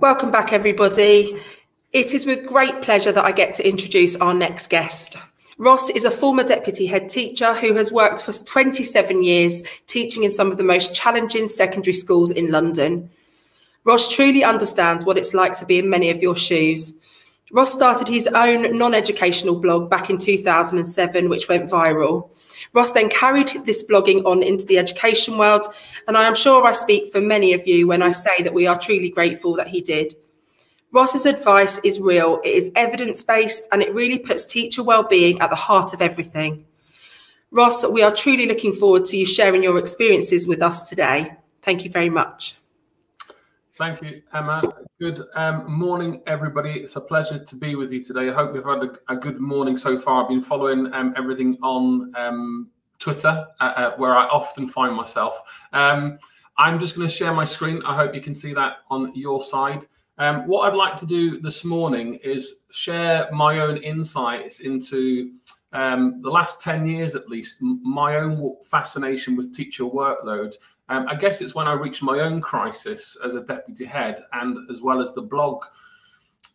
Welcome back, everybody. It is with great pleasure that I get to introduce our next guest. Ross is a former deputy head teacher who has worked for 27 years teaching in some of the most challenging secondary schools in London. Ross truly understands what it's like to be in many of your shoes. Ross started his own non educational blog back in 2007, which went viral. Ross then carried this blogging on into the education world, and I am sure I speak for many of you when I say that we are truly grateful that he did. Ross's advice is real, it is evidence based, and it really puts teacher well-being at the heart of everything. Ross, we are truly looking forward to you sharing your experiences with us today. Thank you very much. Thank you, Emma. Good um, morning, everybody. It's a pleasure to be with you today. I hope you've had a, a good morning so far. I've been following um, everything on um, Twitter, uh, uh, where I often find myself. Um, I'm just going to share my screen. I hope you can see that on your side. Um, what I'd like to do this morning is share my own insights into um, the last 10 years at least, my own fascination with teacher workload um, I guess it's when I reached my own crisis as a deputy head and as well as the blog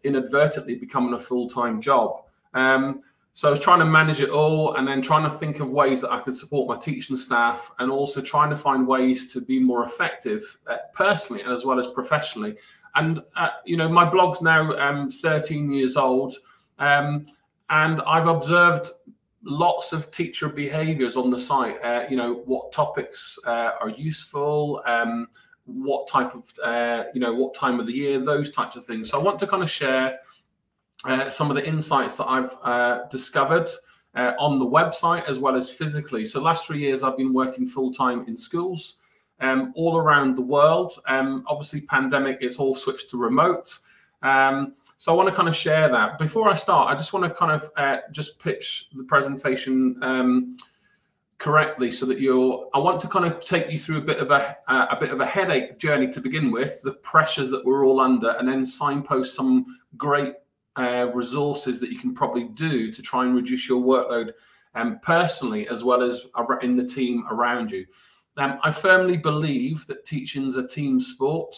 inadvertently becoming a full time job. Um, so I was trying to manage it all and then trying to think of ways that I could support my teaching staff and also trying to find ways to be more effective uh, personally as well as professionally. And, uh, you know, my blog's now um, 13 years old. Um, and I've observed lots of teacher behaviors on the site. Uh, you know, what topics uh, are useful, um, what type of, uh, you know, what time of the year, those types of things. So I want to kind of share uh, some of the insights that I've uh, discovered uh, on the website as well as physically. So last three years, I've been working full time in schools um, all around the world. Um, obviously, pandemic, it's all switched to remote. Um, so I want to kind of share that. Before I start, I just want to kind of uh, just pitch the presentation um, correctly so that you're. I want to kind of take you through a bit of a uh, a bit of a headache journey to begin with, the pressures that we're all under, and then signpost some great uh, resources that you can probably do to try and reduce your workload um, personally as well as in the team around you. Um, I firmly believe that teaching is a team sport.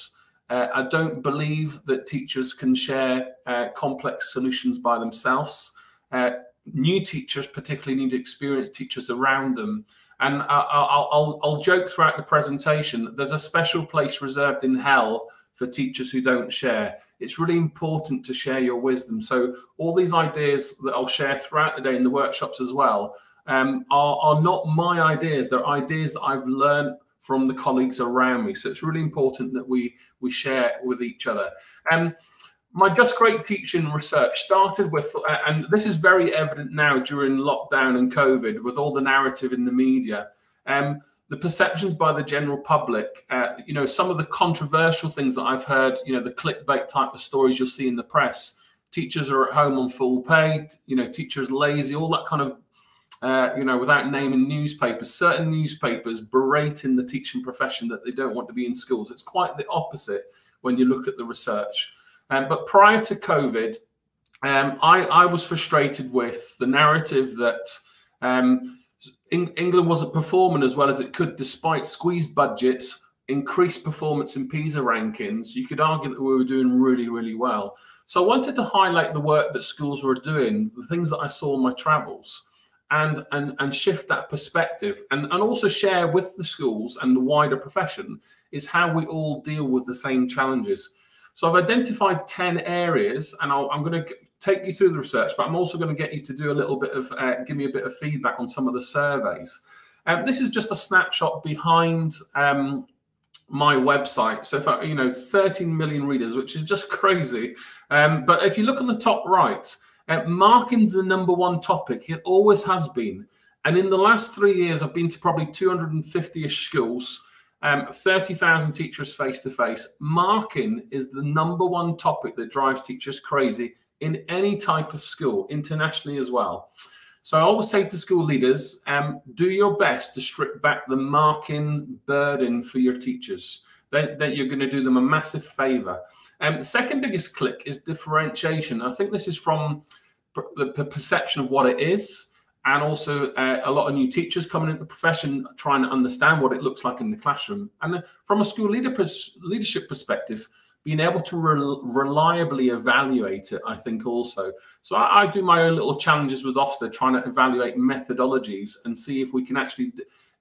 Uh, I don't believe that teachers can share uh, complex solutions by themselves. Uh, new teachers particularly need experienced teachers around them. And I'll, I'll, I'll, joke throughout the presentation, there's a special place reserved in hell for teachers who don't share. It's really important to share your wisdom. So all these ideas that I'll share throughout the day in the workshops as well um, are, are not my ideas. They're ideas that I've learned from the colleagues around me. So it's really important that we we share with each other. Um, my Just Great Teaching research started with, uh, and this is very evident now during lockdown and COVID, with all the narrative in the media. Um, the perceptions by the general public, uh, you know, some of the controversial things that I've heard, you know, the clickbait type of stories you'll see in the press. Teachers are at home on full pay, you know, teachers lazy, all that kind of uh, you know, without naming newspapers, certain newspapers berating the teaching profession that they don't want to be in schools. It's quite the opposite when you look at the research. Um, but prior to COVID, um, I, I, was frustrated with the narrative that um, England wasn't performing as well as it could despite squeezed budgets, increased performance in PISA rankings. You could argue that we were doing really, really well. So I wanted to highlight the work that schools were doing, the things that I saw in my travels and and and shift that perspective and and also share with the schools and the wider profession is how we all deal with the same challenges. So i've identified 10 areas and i am going to take you through the research but i'm also going to get you to do a little bit of uh, give me a bit of feedback on some of the surveys. Um, this is just a snapshot behind um, my website. So for you know 13 million readers which is just crazy. Um, but if you look on the top right uh, marking's the number one topic. It always has been. And in the last three years, I've been to probably 250-ish schools, um, 30,000 teachers face to face. Marking is the number one topic that drives teachers crazy in any type of school, internationally as well. So I always say to school leaders, um, do your best to strip back the marking burden for your teachers. That you're going to do them a massive favor. Um, the second biggest click is differentiation. I think this is from the, perception of what it is, and also uh, a lot of new teachers coming into the profession trying to understand what it looks like in the classroom. And from a school leader pers leadership perspective, being able to re- reliably evaluate it, I think also. So I, I, do my own little challenges with Ofsted, trying to evaluate methodologies and see if we can actually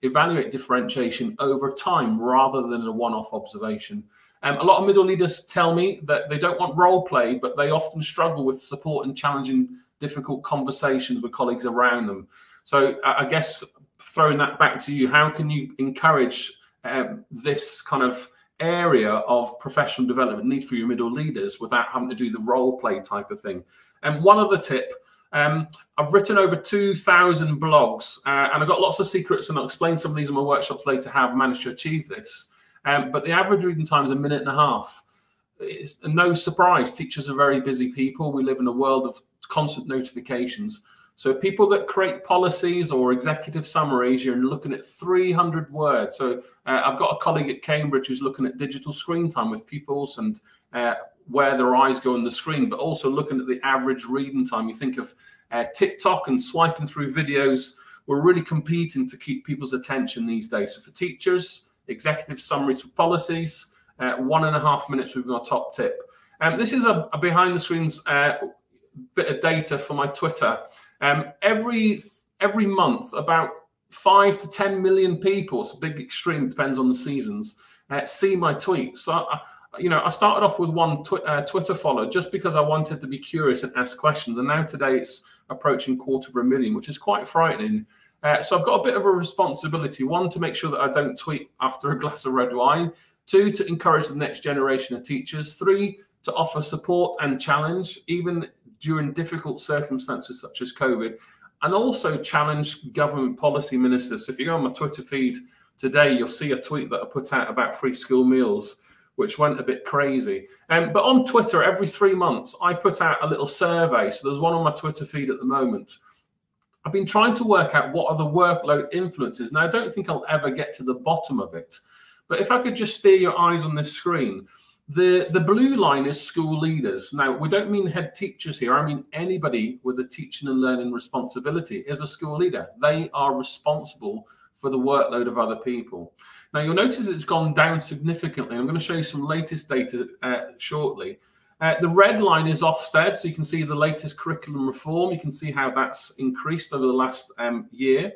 evaluate differentiation over time rather than a one-off observation. Um, a lot of middle leaders tell me that they don't want role play, but they often struggle with support and challenging difficult conversations with colleagues around them. So I guess throwing that back to you, how can you encourage um, this kind of area of professional development need for your middle leaders without having to do the role play type of thing. And one other tip um, I've written over 2,000 blogs uh, and I've got lots of secrets, and I'll explain some of these in my workshops later how I've managed to achieve this. Um, but the average reading time is a minute and a half. It's no surprise, teachers are very busy people. We live in a world of constant notifications. So people that create policies or executive summaries, you're looking at 300 words. So uh, I've got a colleague at Cambridge who's looking at digital screen time with pupils and uh, where their eyes go on the screen, but also looking at the average reading time. You think of uh, TikTok and swiping through videos. We're really competing to keep people's attention these days. So for teachers, executive summaries for policies, uh, one and a half minutes with my top tip. Um, this is a, a behind the screens uh, bit of data for my Twitter. Um, every every month, about five to ten million people. It's a big extreme. Depends on the seasons. Uh, see my tweets. So, I, you know, I started off with one tw uh, Twitter follow just because I wanted to be curious and ask questions, and now today it's approaching quarter of a million, which is quite frightening. Uh, so I've got a bit of a responsibility. One, to make sure that I don't tweet after a glass of red wine. Two, to encourage the next generation of teachers. Three, to offer support and challenge, even during difficult circumstances such as COVID, and also challenge government policy ministers. So if you go on my Twitter feed today, you'll see a tweet that I put out about free school meals, which went a bit crazy. Um, but on Twitter, every three months, I put out a little survey. So there's one on my Twitter feed at the moment. I've been trying to work out what are the workload influences. Now, I don't think I'll ever get to the bottom of it. But if I could just steer your eyes on this screen, the, the blue line is school leaders. Now, we don't mean head teachers here. I mean anybody with a teaching and learning responsibility is a school leader. They are responsible for the workload of other people. Now, you'll notice it's gone down significantly. I'm going to show you some latest data uh, shortly. Uh, the red line is Ofsted, so you can see the latest curriculum reform. You can see how that's increased over the last um, year.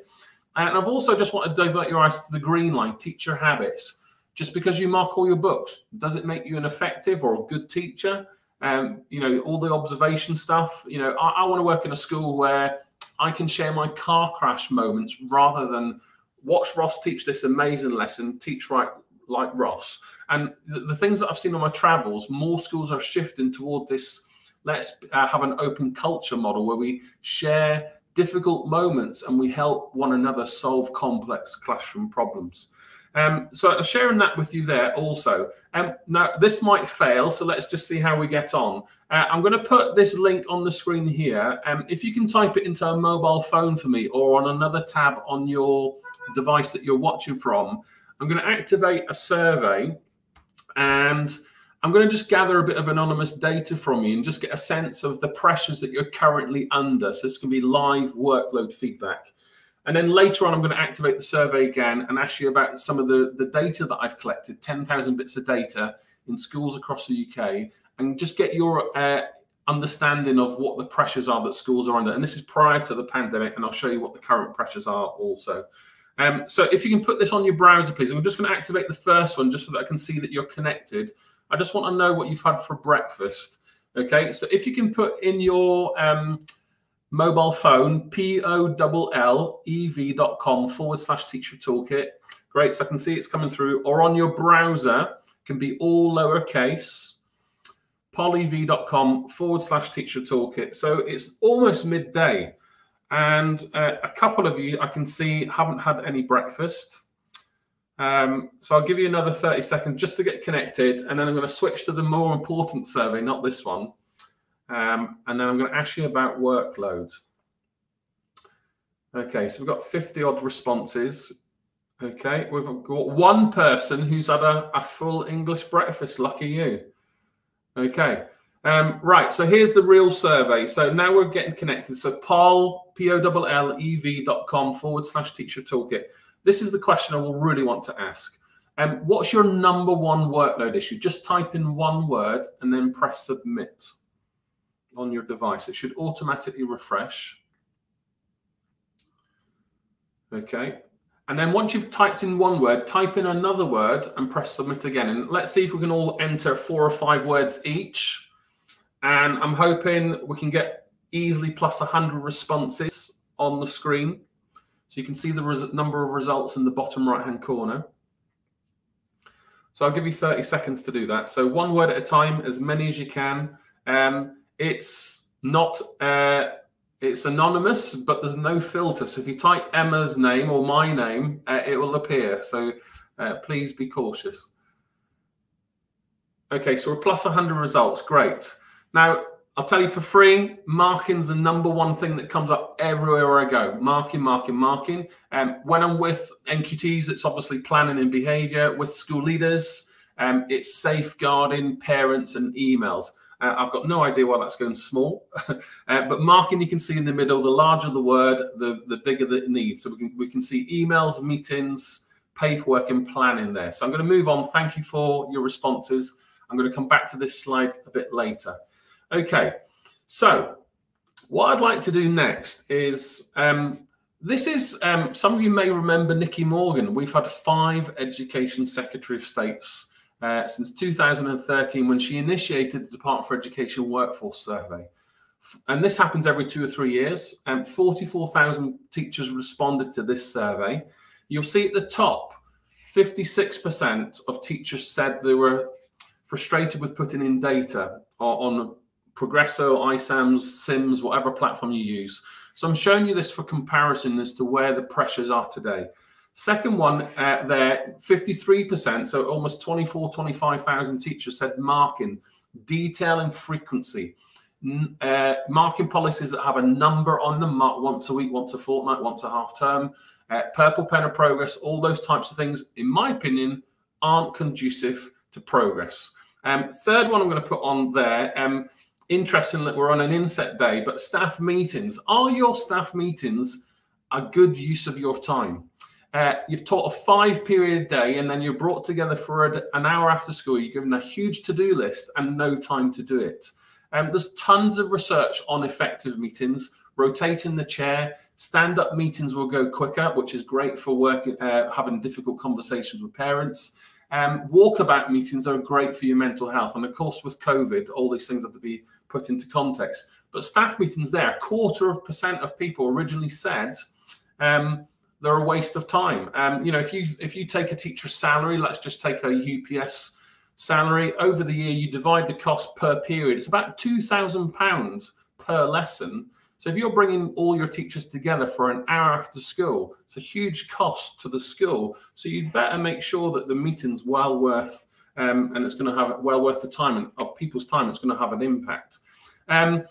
And I've also just want to divert your eyes to the green line, teacher habits just because you mark all your books does it make you an effective or a good teacher um, you know all the observation stuff you know I, I want to work in a school where i can share my car crash moments rather than watch ross teach this amazing lesson teach right like ross and the, the things that i've seen on my travels more schools are shifting toward this let's uh, have an open culture model where we share difficult moments and we help one another solve complex classroom problems um, so I'm sharing that with you there also. Um, now, this might fail, so let's just see how we get on. Uh, I'm going to put this link on the screen here. Um, if you can type it into a mobile phone for me or on another tab on your device that you're watching from, I'm going to activate a survey and I'm going to just gather a bit of anonymous data from you and just get a sense of the pressures that you're currently under. So this can be live workload feedback. And then later on, I'm going to activate the survey again and ask you about some of the, the data that I've collected 10,000 bits of data in schools across the UK and just get your uh, understanding of what the pressures are that schools are under. And this is prior to the pandemic, and I'll show you what the current pressures are also. Um, so if you can put this on your browser, please. I'm just going to activate the first one just so that I can see that you're connected. I just want to know what you've had for breakfast. Okay, so if you can put in your um, mobile phone, P-O-L-L-E-V.com forward slash teacher toolkit. Great, so I can see it's coming through. Or on your browser, can be all lowercase, pollev.com forward slash teacher toolkit. So it's almost midday. And uh, a couple of you I can see haven't had any breakfast. Um, so I'll give you another 30 seconds just to get connected. And then I'm going to switch to the more important survey, not this one. Um, and then I'm going to ask you about workload. Okay, so we've got 50 odd responses. Okay, we've got one person who's had a, a full English breakfast. Lucky you. Okay, um, right. So here's the real survey. So now we're getting connected. So Paul, P-O-L-L-E-V dot com forward slash teacher toolkit. This is the question I will really want to ask. Um, what's your number one workload issue? Just type in one word and then press submit on your device. It should automatically refresh. Okay. And then once you've typed in one word, type in another word and press submit again. And let's see if we can all enter four or five words each. And I'm hoping we can get easily plus 100 responses on the screen. So you can see the number of results in the bottom right hand corner. So I'll give you 30 seconds to do that. So one word at a time, as many as you can. Um, it's not, uh, it's anonymous, but there's no filter. So if you type Emma's name or my name, uh, it will appear. So uh, please be cautious. Okay, so we're plus 100 results. Great. Now, I'll tell you for free, marking's the number one thing that comes up everywhere I go. Marking, marking, marking. Um, when I'm with NQTs, it's obviously planning and behavior. With school leaders, um, it's safeguarding, parents, and emails. Uh, I've got no idea why that's going small, uh, but marking you can see in the middle. The larger the word, the the bigger the need. So we can we can see emails, meetings, paperwork, and planning there. So I'm going to move on. Thank you for your responses. I'm going to come back to this slide a bit later. Okay, so what I'd like to do next is um, this is um, some of you may remember Nicky Morgan. We've had five Education Secretary of States uh, since 2013 when she initiated the Department for Education Workforce Survey. And this happens every two or three years. And 44,000 teachers responded to this survey. You'll see at the top, 56% of teachers said they were frustrated with putting in data on Progresso, iSAMS, SIMS, whatever platform you use. So I'm showing you this for comparison as to where the pressures are today. Second one uh, there, 53%, so almost 24, 25,000 teachers said marking, detail and frequency. Uh, marking policies that have a number on them, mark once a week, once a fortnight, once a half term, uh, purple pen of progress, all those types of things, in my opinion, aren't conducive to progress. Um, third one I'm going to put on there, um, interesting that we're on an inset day, but staff meetings. Are your staff meetings a good use of your time? Uh, you've taught a five period day and then you're brought together for a, an hour after school. You're given a huge to do list and no time to do it. Um, there's tons of research on effective meetings. Rotating the chair, stand up meetings will go quicker, which is great for working, uh, having difficult conversations with parents. Um, walkabout meetings are great for your mental health. And of course, with COVID, all these things have to be put into context. But staff meetings there, a quarter of percent of people originally said um, they're a waste of time. Um, you know, if you if you take a teacher's salary, let's just take a UPS salary over the year, you divide the cost per period. It's about two thousand pounds per lesson. So if you're bringing all your teachers together for an hour after school, it's a huge cost to the school. So you'd better make sure that the meeting's well worth um, and it's going to have well worth the time of people's time. It's going to have an impact. Um,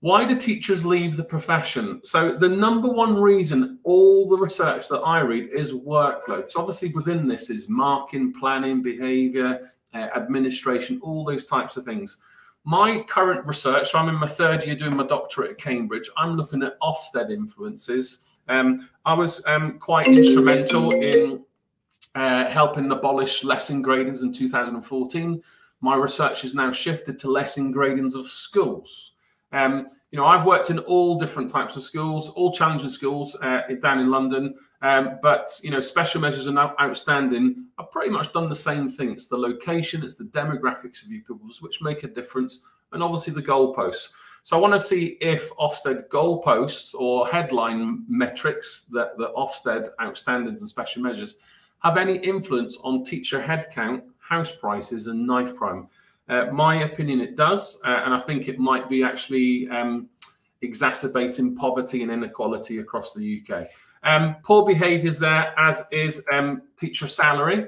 why do teachers leave the profession? So the number one reason, all the research that I read is workload. So obviously within this is marking, planning, behaviour, uh, administration, all those types of things. My current research, so I'm in my third year doing my doctorate at Cambridge. I'm looking at Ofsted influences. Um, I was um, quite instrumental in uh, helping abolish lesson gradings in 2014. My research has now shifted to lesson gradings of schools. Um, you know, I've worked in all different types of schools, all challenging schools uh, down in London. Um, but you know, special measures are now outstanding. I've pretty much done the same thing. It's the location, it's the demographics of your pupils which make a difference, and obviously the goalposts. So I want to see if Ofsted goalposts or headline metrics that the Ofsted outstandings and special measures have any influence on teacher headcount, house prices, and knife crime. Uh, my opinion, it does, uh, and I think it might be actually um, exacerbating poverty and inequality across the UK. Um, poor behaviours there, as is um, teacher salary.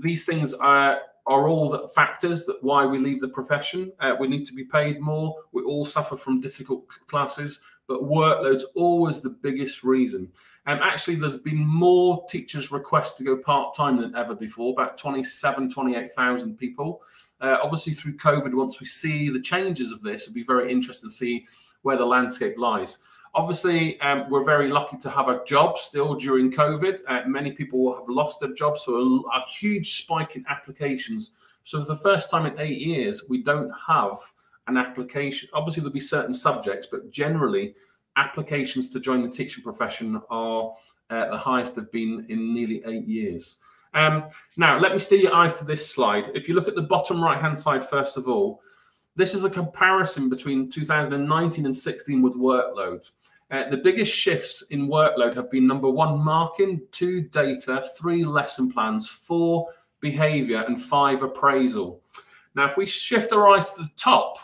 These things are are all the factors that why we leave the profession. Uh, we need to be paid more. We all suffer from difficult classes, but workload's always the biggest reason. And um, actually, there's been more teachers requests to go part time than ever before, about 27, 28,000 people. Uh, obviously, through COVID, once we see the changes of this, it'll be very interesting to see where the landscape lies. Obviously, um, we're very lucky to have a job still during COVID. Uh, many people have lost their jobs, so a, a, huge spike in applications. So, for the first time in eight years, we don't have an application. Obviously, there'll be certain subjects, but generally, applications to join the teaching profession are uh, the highest they've been in nearly eight years. Um, now, let me steer your eyes to this slide. If you look at the bottom right hand side, first of all, this is a comparison between 2019 and 16 with workload. Uh, the biggest shifts in workload have been number one, marking, two, data, three, lesson plans, four, behavior, and five, appraisal. Now, if we shift our eyes to the top,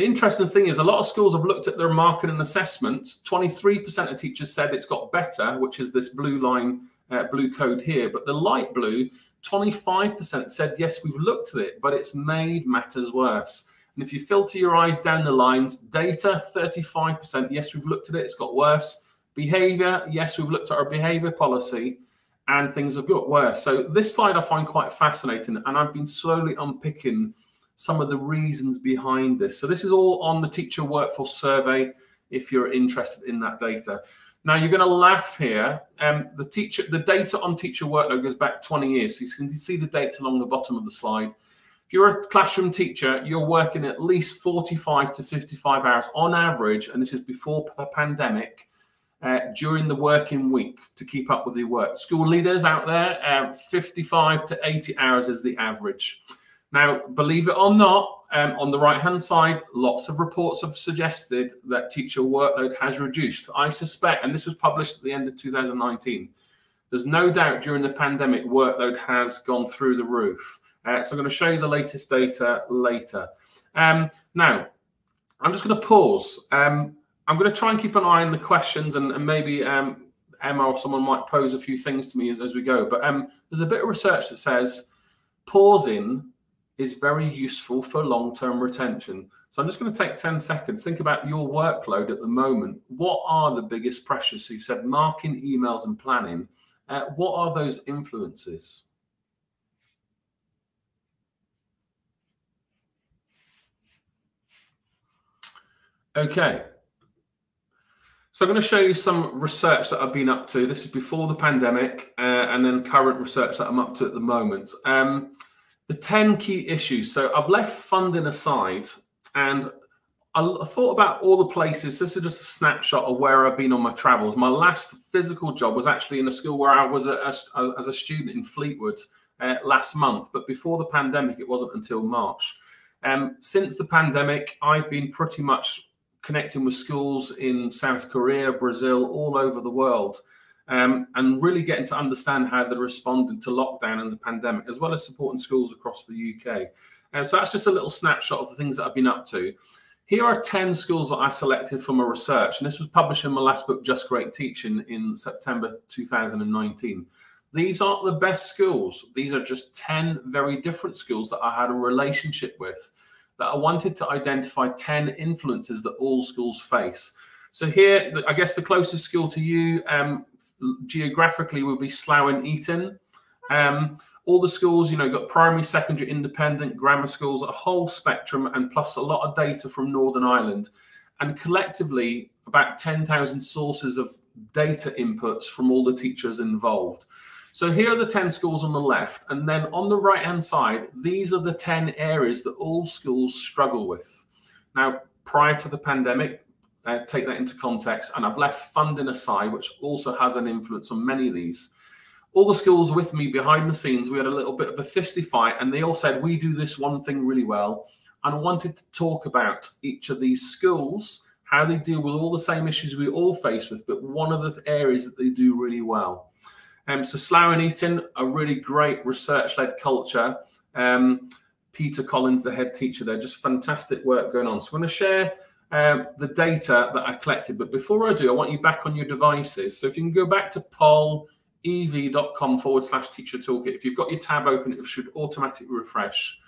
the interesting thing is a lot of schools have looked at their marking and assessments. 23% of teachers said it's got better, which is this blue line, uh, blue code here. But the light blue, 25% said, yes, we've looked at it, but it's made matters worse. And if you filter your eyes down the lines, data 35%, yes, we've looked at it, it's got worse. Behavior, yes, we've looked at our behavior policy and things have got worse. So this slide I find quite fascinating and I've been slowly unpicking some of the reasons behind this. So this is all on the teacher workforce survey if you're interested in that data. Now you're going to laugh here. Um, the teacher, the data on teacher workload goes back 20 years. So you can see the dates along the bottom of the slide. If you're a classroom teacher, you're working at least 45 to 55 hours on average, and this is before the pandemic, uh, during the working week to keep up with your work. School leaders out there, uh, 55 to 80 hours is the average. Now, believe it or not, um, on the right hand side, lots of reports have suggested that teacher workload has reduced. I suspect, and this was published at the end of 2019, there's no doubt during the pandemic, workload has gone through the roof. Uh, so I'm going to show you the latest data later. Um, now, I'm just going to pause. Um, I'm going to try and keep an eye on the questions and, and maybe um, Emma or someone might pose a few things to me as, as we go. But um, there's a bit of research that says pausing is very useful for long-term retention. So I'm just going to take 10 seconds. Think about your workload at the moment. What are the biggest pressures? So you said marking, emails, and planning. Uh, what are those influences? Okay. So I'm going to show you some research that I've been up to. This is before the pandemic uh, and then current research that I'm up to at the moment. Um, the 10 key issues. So I've left funding aside and I thought about all the places. This is just a snapshot of where I've been on my travels. My last physical job was actually in a school where I was a, a, as a student in Fleetwood uh, last month. But before the pandemic, it wasn't until March. Um, since the pandemic, I've been pretty much connecting with schools in South Korea, Brazil, all over the world, um, and really getting to understand how they're responding to lockdown and the pandemic, as well as supporting schools across the UK. And so that's just a little snapshot of the things that I've been up to. Here are 10 schools that I selected from a research, and this was published in my last book, Just Great Teaching, in September 2019. These aren't the best schools. These are just 10 very different schools that I had a relationship with that I wanted to identify 10 influences that all schools face. So here, I guess the closest school to you um, geographically would be Slough and Eton. Um, all the schools, you know, got primary, secondary, independent, grammar schools, a whole spectrum, and plus a lot of data from Northern Ireland. And collectively, about 10,000 sources of data inputs from all the teachers involved. So here are the 10 schools on the left. And then on the right hand side, these are the 10 areas that all schools struggle with. Now, prior to the pandemic, uh, take that into context, and I've left funding aside, which also has an influence on many of these. All the schools with me behind the scenes, we had a little bit of a fisty fight, and they all said, We do this one thing really well. And I wanted to talk about each of these schools, how they deal with all the same issues we all face with, but one of the areas that they do really well. Um, so Slough and Eton, a really great research-led culture. Um, Peter Collins, the head teacher there, just fantastic work going on. So I'm going to share um, the data that I collected. But before I do, I want you back on your devices. So if you can go back to pollev.com forward slash teacher toolkit. If you've got your tab open, it should automatically refresh.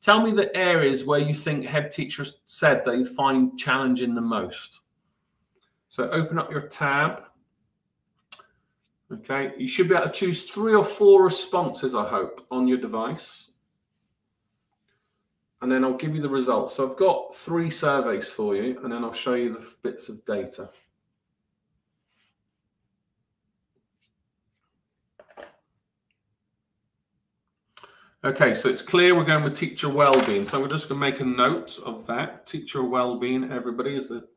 Tell me the areas where you think head teachers said they find challenging the most. So open up your tab. Okay, you should be able to choose three or four responses, I hope, on your device and then I'll give you the results. So I've got three surveys for you, and then I'll show you the bits of data. Okay, so it's clear we're going with teacher well-being. So we're just going to make a note of that. Teacher well-being, everybody, is the,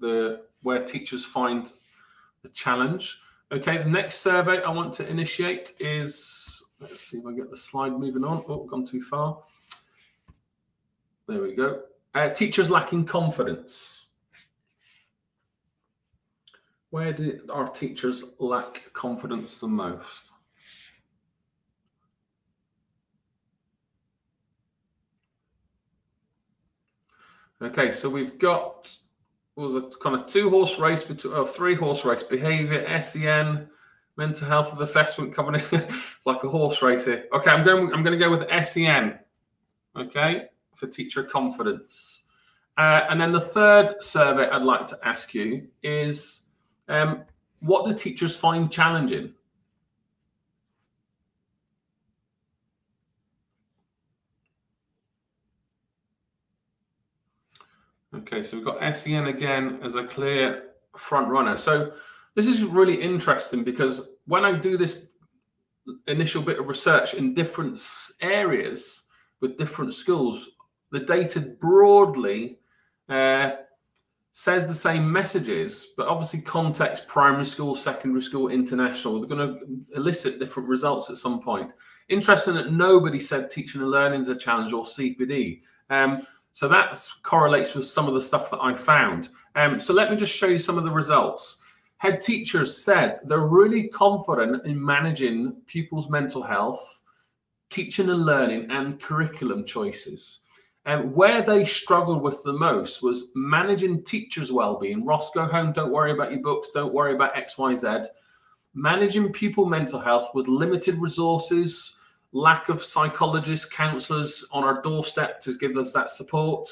the where teachers find the challenge. Okay, the next survey I want to initiate is, let's see if I get the slide moving on. Oh, gone too far. There we go. Uh, teachers lacking confidence. Where do our teachers lack confidence the most? Okay, so we've got was a kind of two horse race between uh, three horse race behavior, SEN, mental health with assessment coming in like a horse race here. Okay, I'm going I'm going to go with SEN. Okay, for teacher confidence. Uh, and then the third survey I'd like to ask you is um, what do teachers find challenging? Okay, so we've got SEN again as a clear front runner. So this is really interesting because when I do this initial bit of research in different areas with different schools, the data broadly uh, says the same messages, but obviously context, primary school, secondary school, international, they're going to elicit different results at some point. Interesting that nobody said teaching and learning is a challenge or CPD. Um, so that correlates with some of the stuff that I found. Um, so let me just show you some of the results. Head teachers said they're really confident in managing pupils' mental health, teaching and learning, and curriculum choices. And where they struggled with the most was managing teachers' well-being. Ross, go home. Don't worry about your books. Don't worry about X, Y, Z. Managing pupil mental health with limited resources, lack of psychologists, counsellors on our doorstep to give us that support,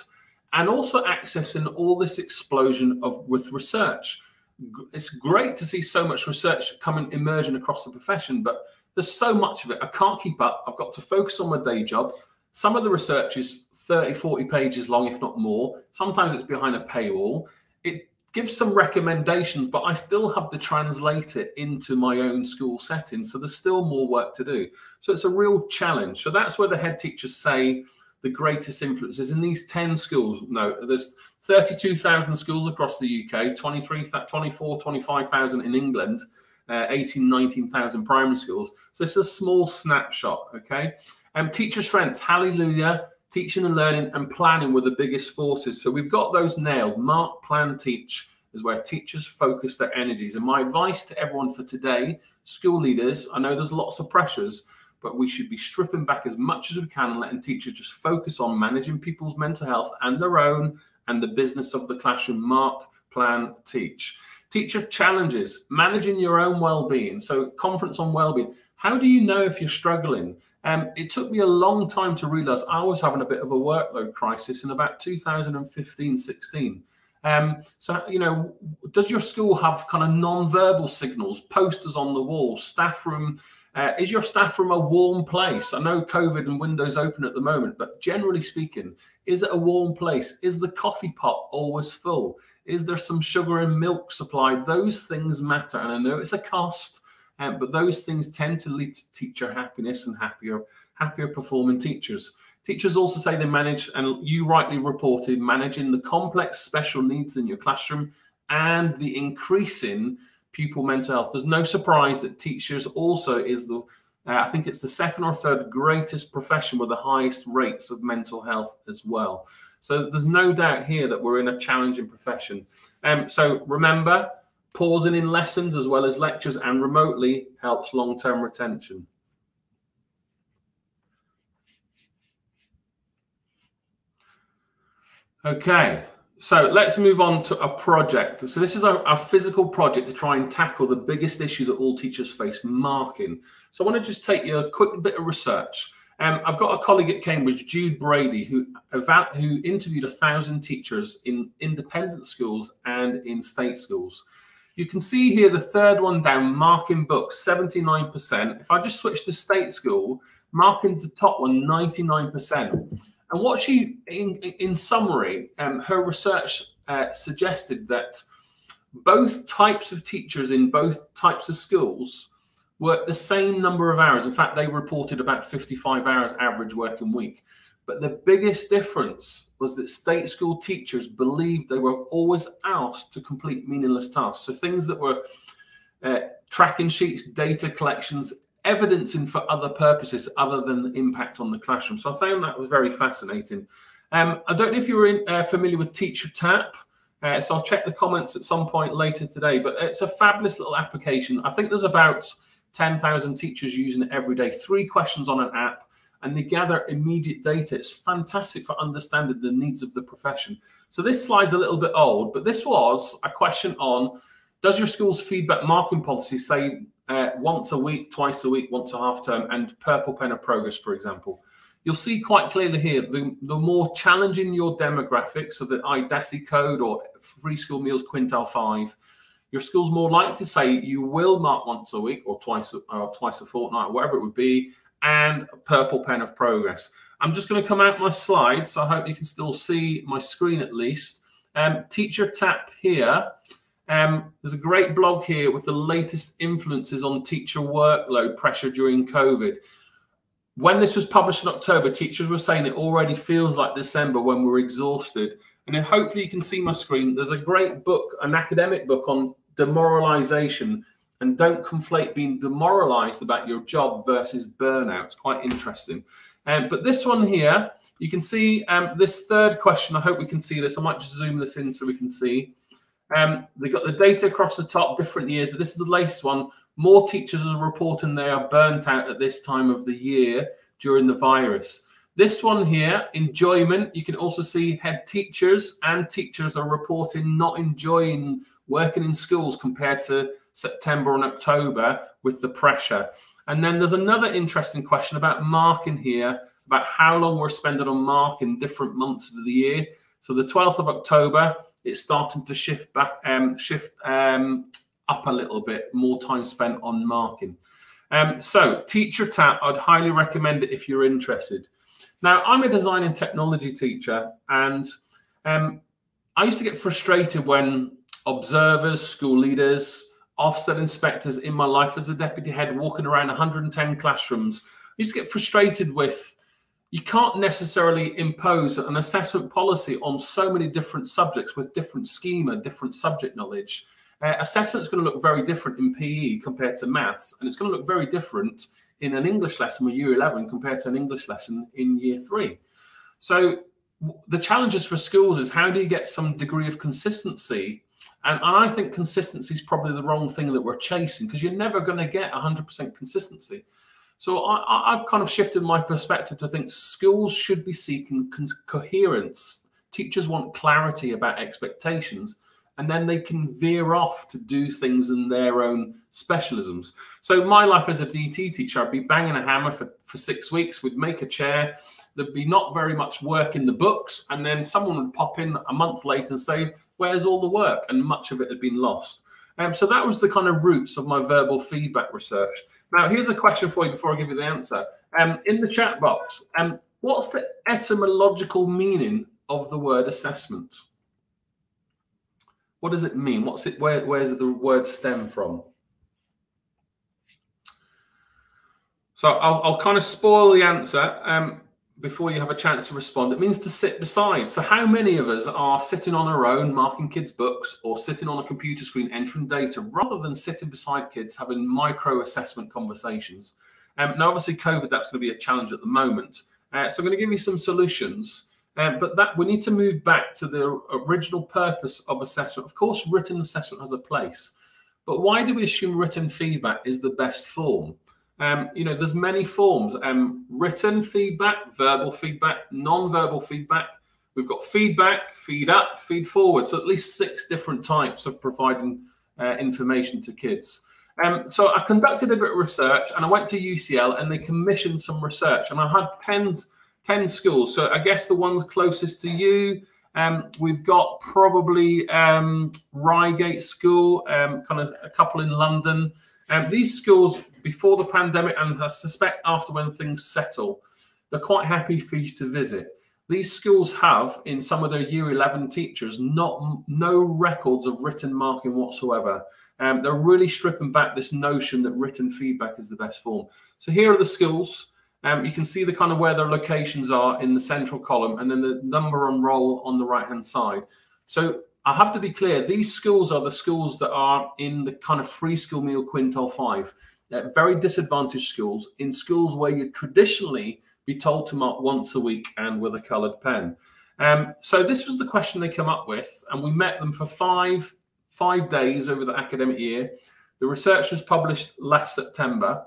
and also accessing all this explosion of with research. It's great to see so much research coming emerging across the profession, but there's so much of it. I can't keep up. I've got to focus on my day job. Some of the research is 30, 40 pages long, if not more. Sometimes it's behind a paywall. It gives some recommendations, but I still have to translate it into my own school setting. So there's still more work to do. So it's a real challenge. So that's where the head teachers say the greatest influences in these 10 schools. No, there's 32,000 schools across the UK, 23, 24, 25,000 in England, uh, 18, 19,000 primary schools. So it's a small snapshot, okay? And um, teacher strengths, hallelujah, teaching and learning and planning were the biggest forces. So we've got those nailed. Mark, plan, teach is where teachers focus their energies. And my advice to everyone for today, school leaders, I know there's lots of pressures, but we should be stripping back as much as we can and letting teachers just focus on managing people's mental health and their own and the business of the classroom. Mark, plan, teach. Teacher challenges, managing your own well-being. So conference on well-being. How do you know if you're struggling? Um, it took me a long time to realize I was having a bit of a workload crisis in about 2015, 16. Um, so, you know, does your school have kind of non-verbal signals, posters on the wall, staff room? Uh, is your staff room a warm place? I know COVID and windows open at the moment, but generally speaking, is it a warm place? Is the coffee pot always full? Is there some sugar and milk supplied? Those things matter. And I know it's a cost, um, but those things tend to lead to teacher happiness and happier, happier performing teachers. Teachers also say they manage, and you rightly reported, managing the complex special needs in your classroom and the increasing pupil mental health. There's no surprise that teachers also is the, uh, I think it's the second or third greatest profession with the highest rates of mental health as well. So there's no doubt here that we're in a challenging profession. Um, so remember, Pausing in lessons as well as lectures and remotely helps long-term retention. Okay, so let's move on to a project. So this is a, a, physical project to try and tackle the biggest issue that all teachers face, marking. So I want to just take you a quick bit of research. Um, I've got a colleague at Cambridge, Jude Brady, who who interviewed a thousand teachers in independent schools and in state schools. You can see here the third one down, marking books, 79%. If I just switch to state school, marking the top one, 99%. And what she, in, in summary, um, her research uh, suggested that both types of teachers in both types of schools worked the same number of hours. In fact, they reported about 55 hours average working week. But the biggest difference was that state school teachers believed they were always asked to complete meaningless tasks. So things that were uh, tracking sheets, data collections, evidencing for other purposes other than the impact on the classroom. So I found that was very fascinating. Um, I don't know if you were in, uh, familiar with Teacher Tapp. Uh, so I'll check the comments at some point later today, but it's a fabulous little application. I think there's about 10,000 teachers using it every day, three questions on an app, and they gather immediate data. It's fantastic for understanding the needs of the profession. So this slide's a little bit old, but this was a question on, does your school's feedback marking policy say uh, once a week, twice a week, once a half term, and purple pen of progress, for example? You'll see quite clearly here, the, the more challenging your demographics, so the IDACI code or free school meals quintile five, your school's more likely to say you will mark once a week or twice or twice a fortnight, whatever it would be, and purple pen of progress. I'm just going to come out my slides, so I hope you can still see my screen at least. Um, Teacher Tapp here. Um, there's a great blog here with the latest influences on teacher workload pressure during COVID. When this was published in October, teachers were saying it already feels like December when we're exhausted. And then hopefully you can see my screen. There's a great book, an academic book on demoralization and don't conflate being demoralized about your job versus burnout. It's quite interesting. Um, but this one here, you can see um, this third question. I hope we can see this. I might just zoom this in so we can see. Um, they got the data across the top, different years, but this is the latest one. More teachers are reporting they are burnt out at this time of the year during the virus. This one here, enjoyment, you can also see head teachers and teachers are reporting not enjoying working in schools compared to September and October with the pressure. And then there's another interesting question about marking here, about how long we're spending on marking different months of the year. So the 12th of October, it's starting to shift back, um, shift um, up a little bit, more time spent on marking. Um, so Teacher Tapp, I'd highly recommend it if you're interested. Now, I'm a design and technology teacher, and um, I used to get frustrated when observers, school leaders, Ofsted inspectors in my life as a deputy head walking around 110 classrooms. I used to get frustrated with you can't necessarily impose an assessment policy on so many different subjects with different schema, different subject knowledge. Uh, assessment is going to look very different in PE compared to maths, and it's going to look very different in an English lesson with year 11 compared to an English lesson in year three. So the challenges for schools is how do you get some degree of consistency and, and I think consistency is probably the wrong thing that we're chasing because you're never going to get 100% consistency. So I, have kind of shifted my perspective to think schools should be seeking co coherence. Teachers want clarity about expectations, and then they can veer off to do things in their own specialisms. So my life as a DT teacher, I'd be banging a hammer for, for six weeks. We'd make a chair. There'd be not very much work in the books, and then someone would pop in a month later and say, where's all the work? And much of it had been lost. Um, so that was the kind of roots of my verbal feedback research. Now, here's a question for you before I give you the answer. Um, in the chat box, um, what's the etymological meaning of the word assessment? What does it mean? What's it? Where, where does the word stem from? So I'll, I'll kind of spoil the answer. Um, before you have a chance to respond. It means to sit beside. So, how many of us are sitting on our own marking kids' books or sitting on a computer screen entering data rather than sitting beside kids having micro assessment conversations? Um, now, obviously, COVID, that's going to be a challenge at the moment. Uh, so, I'm going to give you some solutions. Um, but that we need to move back to the original purpose of assessment. Of course, written assessment has a place, but why do we assume written feedback is the best form? Um, you know, there's many forms: um, written feedback, verbal feedback, non-verbal feedback. We've got feedback, feed up, feed forward. So at least six different types of providing uh, information to kids. Um, so I conducted a bit of research and I went to UCL and they commissioned some research and I had 10, 10 schools. So I guess the ones closest to you, um, we've got probably um, Reigate School, um, kind of a couple in London. Um, these schools before the pandemic, and I suspect after when things settle, they're quite happy for you to visit. these schools have in some of their year 11 teachers not no records of written marking whatsoever. Um, they're really stripping back this notion that written feedback is the best form. So here are the schools. Um, you can see the kind of where their locations are in the central column and then the number on roll on the right hand side. So i have to be clear these schools are the schools that are in the kind of free school meal quintile 5 uh, very disadvantaged schools in schools where you'd traditionally be told to mark once a week and with a coloured pen. Um, so this was the question they come up with, and we met them for five five days over the academic year. The research was published last September,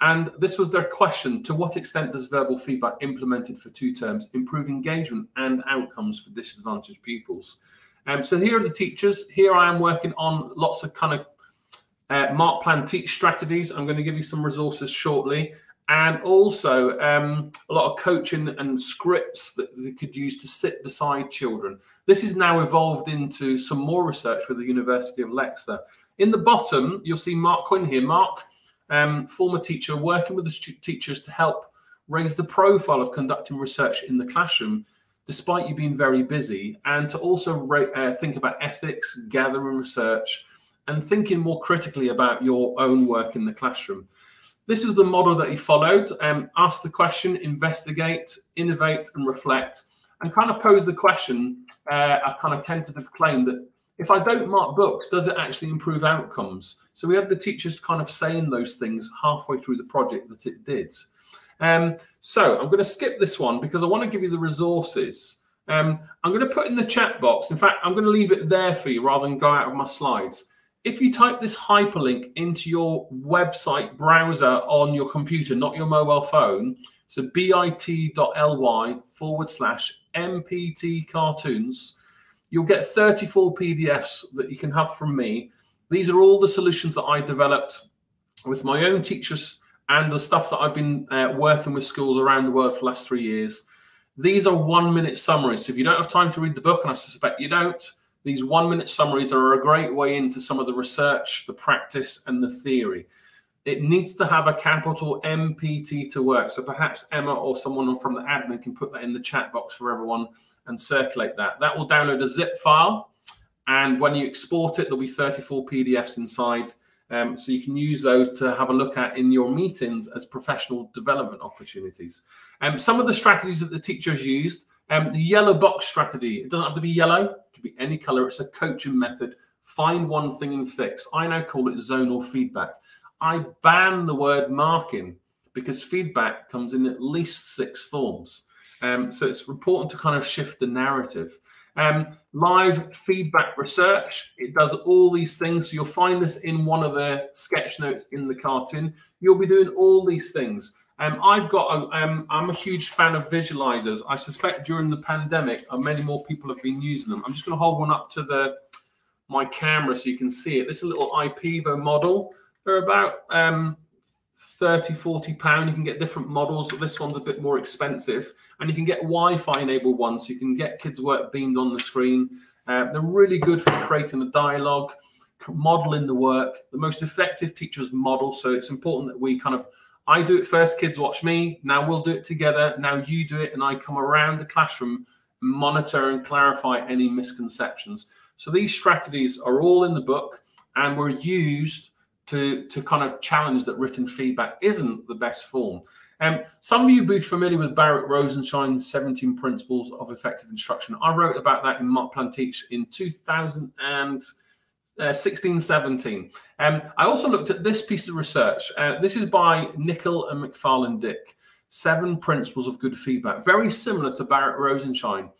and this was their question: To what extent does verbal feedback implemented for two terms improve engagement and outcomes for disadvantaged pupils? Um, so here are the teachers. Here I am working on lots of kind of uh, mark plan teach strategies. I'm going to give you some resources shortly and also um, a lot of coaching and scripts that they could use to sit beside children. This is now evolved into some more research with the University of Leicester. In the bottom, you'll see Mark Quinn here. Mark, um, former teacher, working with the teachers to help raise the profile of conducting research in the classroom, despite you being very busy, and to also uh, think about ethics, gathering research, and thinking more critically about your own work in the classroom. This is the model that he followed. Um, ask the question, investigate, innovate, and reflect, and kind of pose the question, uh, a kind of tentative claim that if I don't mark books, does it actually improve outcomes? So we had the teachers kind of saying those things halfway through the project that it did. Um, so I'm going to skip this one because I want to give you the resources. Um, I'm going to put in the chat box. In fact, I'm going to leave it there for you rather than go out of my slides if you type this hyperlink into your website browser on your computer, not your mobile phone, so bit.ly forward slash MPT cartoons, you'll get 34 PDFs that you can have from me. These are all the solutions that I developed with my own teachers and the stuff that I've been uh, working with schools around the world for the last three years. These are one minute summaries. So if you don't have time to read the book, and I suspect you don't, these one minute summaries are a great way into some of the research, the practice, and the theory. It needs to have a capital MPT to work. So perhaps Emma or someone from the admin can put that in the chat box for everyone and circulate that. That will download a zip file. And when you export it, there'll be 34 PDFs inside. Um, so you can use those to have a look at in your meetings as professional development opportunities. Um, some of the strategies that the teachers used, um, the yellow box strategy, it doesn't have to be yellow It could be any color. It's a coaching method. Find one thing and fix. I now call it zonal feedback. I ban the word marking because feedback comes in at least six forms. Um, so it's important to kind of shift the narrative. Um, live feedback research, it does all these things. So you'll find this in one of the sketch notes in the cartoon. You'll be doing all these things. Um, I've got, a, um, I'm a huge fan of visualizers. I suspect during the pandemic, uh, many more people have been using them. I'm just going to hold one up to the my camera so you can see it. This is a little IPEVO model. They're about um, 30, 40 pound. You can get different models. This one's a bit more expensive. And you can get Wi-Fi enabled ones. So you can get kids' work beamed on the screen. Uh, they're really good for creating a dialogue, modeling the work. The most effective teachers model. So it's important that we kind of I do it first, kids watch me. Now we'll do it together. Now you do it. And I come around the classroom, monitor and clarify any misconceptions. So these strategies are all in the book and were used to, to kind of challenge that written feedback isn't the best form. Um, some of you will be familiar with Barak Rosenshine's 17 Principles of Effective Instruction. I wrote about that in Mark Plan Teach in 2000 and uh, 1617. Um, I also looked at this piece of research. Uh, this is by Nicol and Macfarlane-Dick, Seven Principles of Good Feedback, very similar to Barak Rosenshine.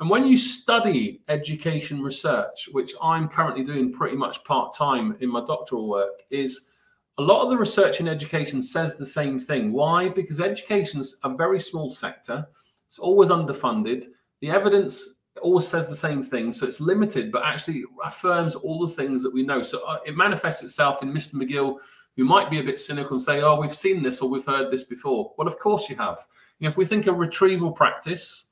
And when you study education research, which I'm currently doing pretty much part time in my doctoral work, is a lot of the research in education says the same thing. Why? Because education's a very small sector, it's always underfunded. The evidence always says the same thing. So it's limited, but actually affirms all the things that we know. So uh, it manifests itself in Mr. McGill, who might be a bit cynical and say, oh, we've seen this or we've heard this before. Well, of course you have. You know, if we think of retrieval practice,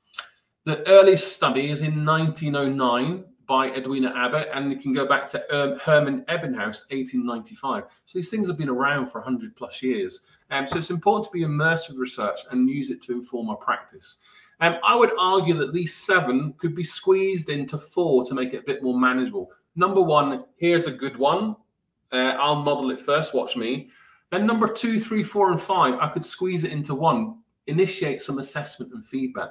the earliest study is in 1909 by Edwina Abbott, and you can go back to um, Hermann Ebbinghaus, 1895. So these things have been around for 100 plus years. Um, so it's important to be immersed with research and use it to inform our practice. Um, I would argue that these seven could be squeezed into four to make it a bit more manageable. Number one, here's a good one. Uh, I'll model it first, watch me. Then number two, three, four, and five, I could squeeze it into one, initiate some assessment and feedback.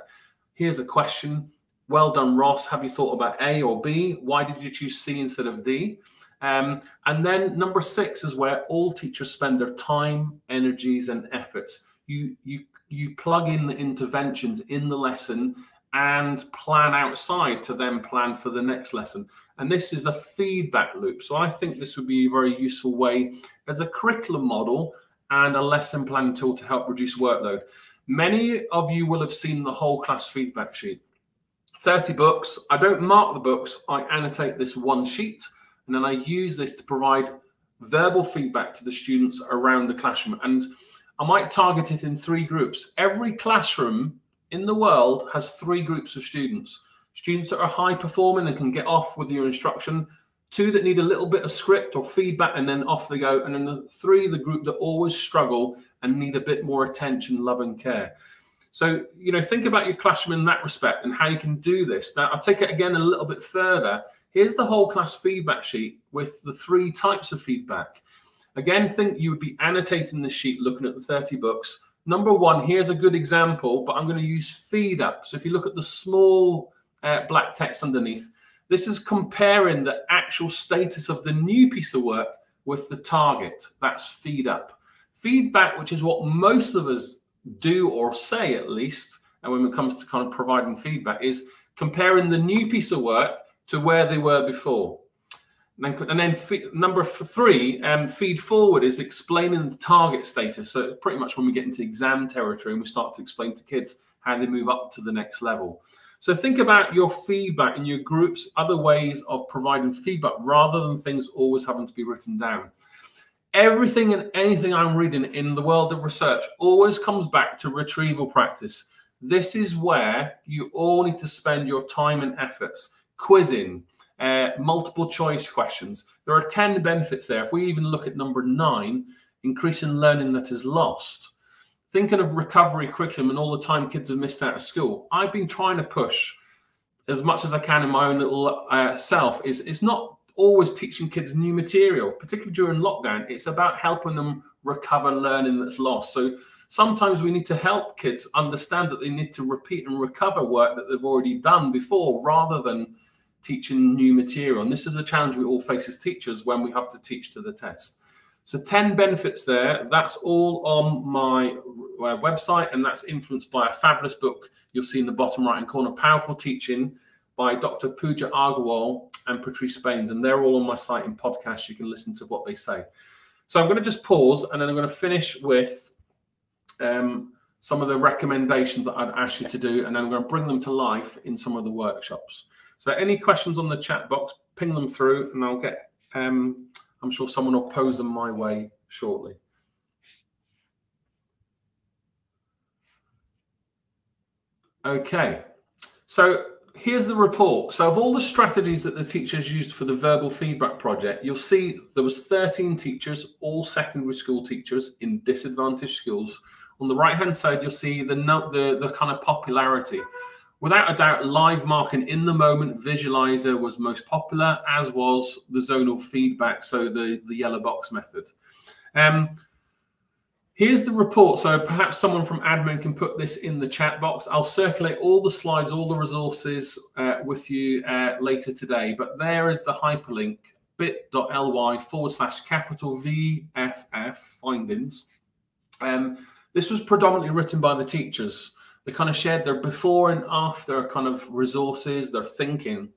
Here's a question. Well done, Ross. Have you thought about A or B? Why did you choose C instead of D? Um, and then number six is where all teachers spend their time, energies, and efforts. You you you plug in the interventions in the lesson and plan outside to then plan for the next lesson. And this is a feedback loop. So I think this would be a very useful way as a curriculum model and a lesson planning tool to help reduce workload. Many of you will have seen the whole class feedback sheet. 30 books. I don't mark the books, I annotate this one sheet and then I use this to provide verbal feedback to the students around the classroom. And I might target it in three groups. Every classroom in the world has three groups of students students that are high performing and can get off with your instruction, two that need a little bit of script or feedback, and then off they go. And then the three, the group that always struggle and need a bit more attention, love, and care. So, you know, think about your classroom in that respect and how you can do this. Now, I'll take it again a little bit further Here's the whole class feedback sheet with the three types of feedback. Again, think you would be annotating the sheet looking at the 30 books. Number one, here's a good example, but I'm going to use feed up. So if you look at the small uh, black text underneath, this is comparing the actual status of the new piece of work with the target. That's feed up. Feedback, which is what most of us do or say at least, and when it comes to kind of providing feedback, is comparing the new piece of work to where they were before. And then number three, um, feed forward is explaining the target status. So pretty much when we get into exam territory and we start to explain to kids how they move up to the next level. So think about your feedback in your groups, other ways of providing feedback rather than things always having to be written down. Everything and anything I'm reading in the world of research always comes back to retrieval practice. This is where you all need to spend your time and efforts quizzing, uh, multiple choice questions. There are 10 benefits there. If we even look at number nine, increasing learning that is lost. Thinking of recovery curriculum and all the time kids have missed out of school, I've been trying to push as much as I can in my own little uh, self. Is it's not always teaching kids new material, particularly during lockdown. It's about helping them recover learning that's lost. So sometimes we need to help kids understand that they need to repeat and recover work that they've already done before rather than teaching new material. And this is a challenge we all face as teachers when we have to teach to the test. So 10 benefits there. That's all on my uh, website, and that's influenced by a fabulous book you'll see in the bottom right hand corner, Powerful Teaching by Dr. Pooja Agarwal and Patrice Baines. And they're all on my site in podcasts. You can listen to what they say. So I'm going to just pause and then I'm going to finish with um, some of the recommendations that I'd ask you to do, and then I'm going to bring them to life in some of the workshops. So any questions on the chat box, ping them through and I'll get, um, I'm sure someone will pose them my way shortly. Okay, so here's the report. So of all the strategies that the teachers used for the verbal feedback project, you'll see there was 13 teachers, all secondary school teachers in disadvantaged schools. On the right-hand side, you'll see the, the, the kind of popularity without a doubt, live marking in the moment visualizer was most popular, as was the zonal feedback, so the, the yellow box method. Um, here's the report. So perhaps someone from admin can put this in the chat box. I'll circulate all the slides, all the resources uh, with you uh, later today. But there is the hyperlink bit.ly forward slash capital VFF findings. Um, this was predominantly written by the teachers they kind of shared their before and after kind of resources, their thinking.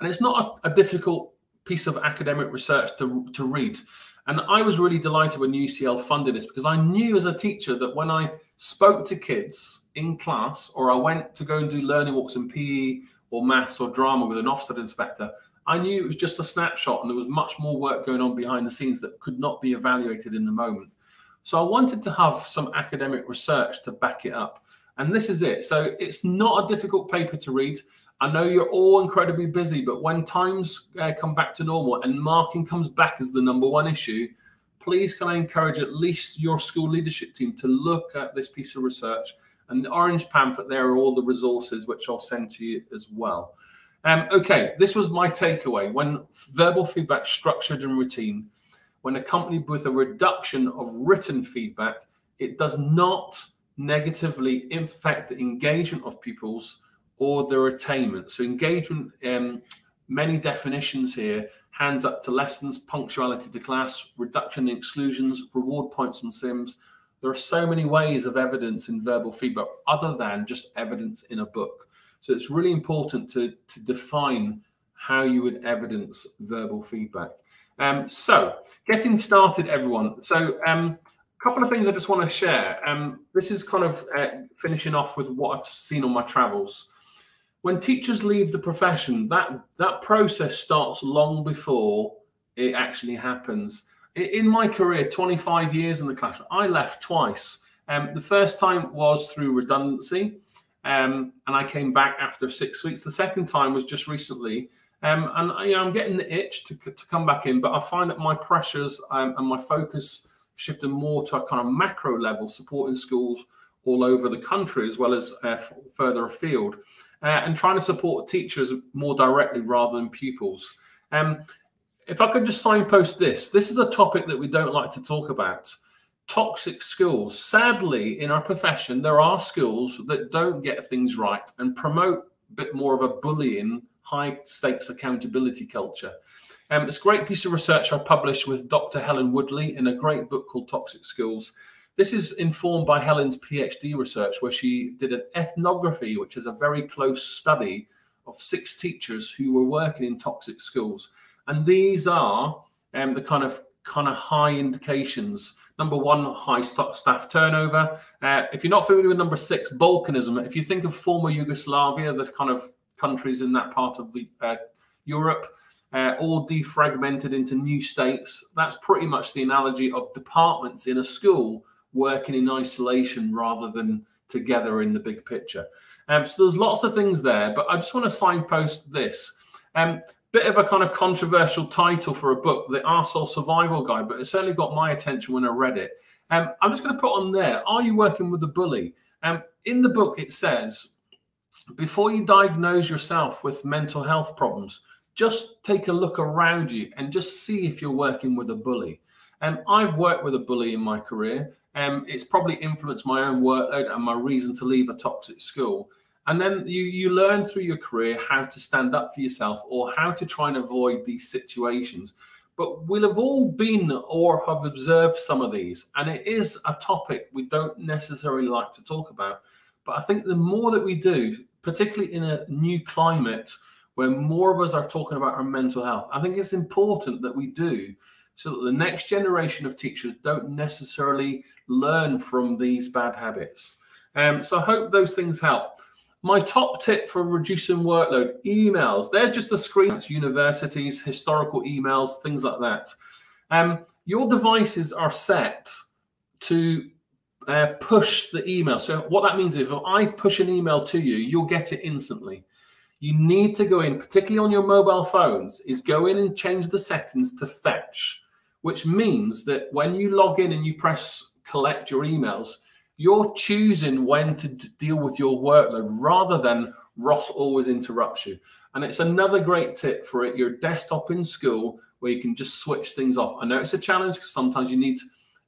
And it's not a, a difficult piece of academic research to, to read. And I was really delighted when UCL funded this because I knew as a teacher that when I spoke to kids in class or I went to go and do learning walks in PE or maths or drama with an Ofsted inspector, I knew it was just a snapshot and there was much more work going on behind the scenes that could not be evaluated in the moment. So I wanted to have some academic research to back it up. And this is it. So it's not a difficult paper to read. I know you're all incredibly busy, but when times uh, come back to normal and marking comes back as the number one issue, please can I encourage at least your school leadership team to look at this piece of research And the orange pamphlet, there are all the resources which I'll send to you as well. Um, okay, this was my takeaway. When verbal feedback structured and routine, when accompanied with a reduction of written feedback, it does not negatively affect the engagement of pupils or their attainment. So engagement, um, many definitions here, hands up to lessons, punctuality to class, reduction in exclusions, reward points on sims. There are so many ways of evidence in verbal feedback other than just evidence in a book. So it's really important to, to define how you would evidence verbal feedback. Um, so getting started, everyone. So um, couple of things I just want to share. Um, this is kind of uh, finishing off with what I've seen on my travels. When teachers leave the profession, that that process starts long before it actually happens. In my career, 25 years in the classroom, I left twice. Um, the first time was through redundancy. Um, and I came back after six weeks. The second time was just recently, um, and you know I'm getting the itch to, to come back in, but I find that my pressures um, and my focus shifted more to a kind of macro level, supporting schools all over the country as well as uh, further afield, uh, and trying to support teachers more directly rather than pupils. Um, if I could just signpost this, this is a topic that we don't like to talk about toxic schools. Sadly, in our profession, there are schools that don't get things right and promote a bit more of a bullying, high stakes accountability culture. Um, it's a great piece of research I published with Dr. Helen Woodley in a great book called Toxic Schools. This is informed by Helen's PhD research, where she did an ethnography, which is a very close study of six teachers who were working in toxic schools. And these are um, the kind of kind of high indications Number one, high staff turnover. Uh, if you're not familiar with number six, Balkanism, if you think of former Yugoslavia, the kind of countries in that part of the uh, Europe, uh, all defragmented into new states, that's pretty much the analogy of departments in a school working in isolation rather than together in the big picture. Um, so there's lots of things there, but I just want to signpost this. Um, bit of a kind of controversial title for a book, The Arsehole Survival Guide, but it certainly got my attention when I read it. Um, I'm just going to put on there, are you working with a bully? Um, in the book, it says, before you diagnose yourself with mental health problems, just take a look around you and just see if you're working with a bully. Um, I've worked with a bully in my career. Um, it's probably influenced my own workload and my reason to leave a toxic school. And then you, you learn through your career how to stand up for yourself or how to try and avoid these situations. But we'll have all been or have observed some of these. And it is a topic we don't necessarily like to talk about. But I think the more that we do, particularly in a new climate where more of us are talking about our mental health, I think it's important that we do so that the next generation of teachers don't necessarily learn from these bad habits. Um, so I hope those things help. My top tip for reducing workload emails. They're just a screen. Universities, historical emails, things like that. Um, your devices are set to uh, push the email. So, what that means is if I push an email to you, you'll get it instantly. You need to go in, particularly on your mobile phones, is go in and change the settings to fetch, which means that when you log in and you press collect your emails, you're choosing when to deal with your workload rather than Ross always interrupts you. And it's another great tip for it, your desktop in school where you can just switch things off. I know it's a challenge because sometimes you need